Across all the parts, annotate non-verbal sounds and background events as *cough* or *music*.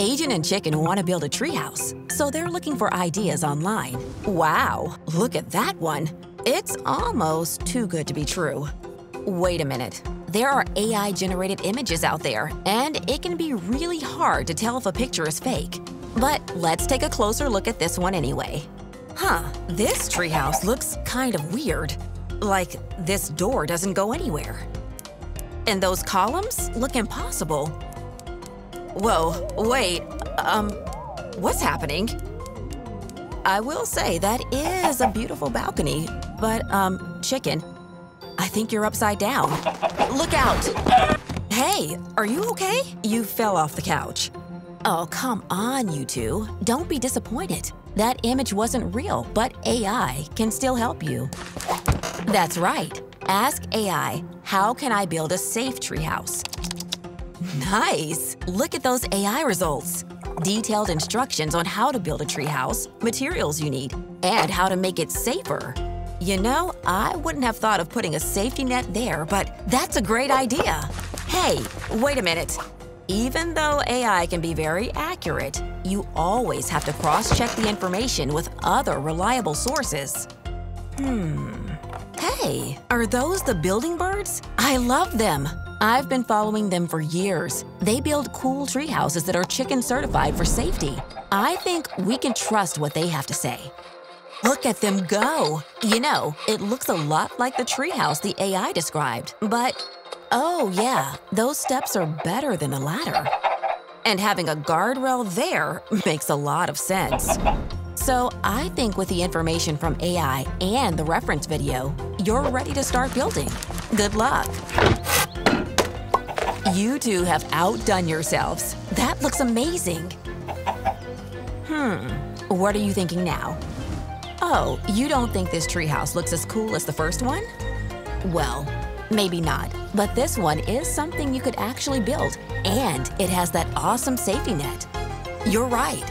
Agent and Chicken want to build a treehouse, so they're looking for ideas online. Wow, look at that one. It's almost too good to be true. Wait a minute. There are AI generated images out there, and it can be really hard to tell if a picture is fake. But let's take a closer look at this one anyway. Huh, this treehouse looks kind of weird. Like this door doesn't go anywhere. And those columns look impossible. Whoa, wait, um, what's happening? I will say that is a beautiful balcony, but, um, chicken, I think you're upside down. Look out! Hey, are you okay? You fell off the couch. Oh, come on, you two. Don't be disappointed. That image wasn't real, but AI can still help you. That's right. Ask AI, how can I build a safe treehouse? Nice! Look at those AI results. Detailed instructions on how to build a treehouse, materials you need, and how to make it safer. You know, I wouldn't have thought of putting a safety net there, but that's a great idea. Hey, wait a minute. Even though AI can be very accurate, you always have to cross-check the information with other reliable sources. Hmm. Hey, are those the building birds? I love them. I've been following them for years. They build cool tree houses that are chicken certified for safety. I think we can trust what they have to say. Look at them go! You know, it looks a lot like the treehouse the AI described, but oh yeah, those steps are better than a ladder. And having a guardrail there *laughs* makes a lot of sense. So I think with the information from AI and the reference video, you're ready to start building. Good luck! You two have outdone yourselves. That looks amazing. Hmm, what are you thinking now? Oh, you don't think this treehouse looks as cool as the first one? Well, maybe not, but this one is something you could actually build, and it has that awesome safety net. You're right.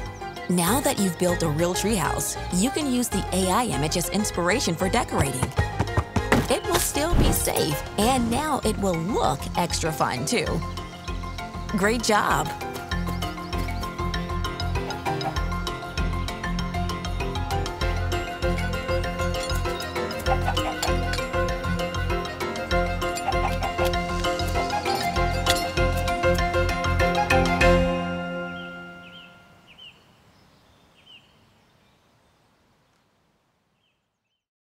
Now that you've built a real treehouse, you can use the AI image as inspiration for decorating. It will still be safe, and now it will look extra fun too. Great job!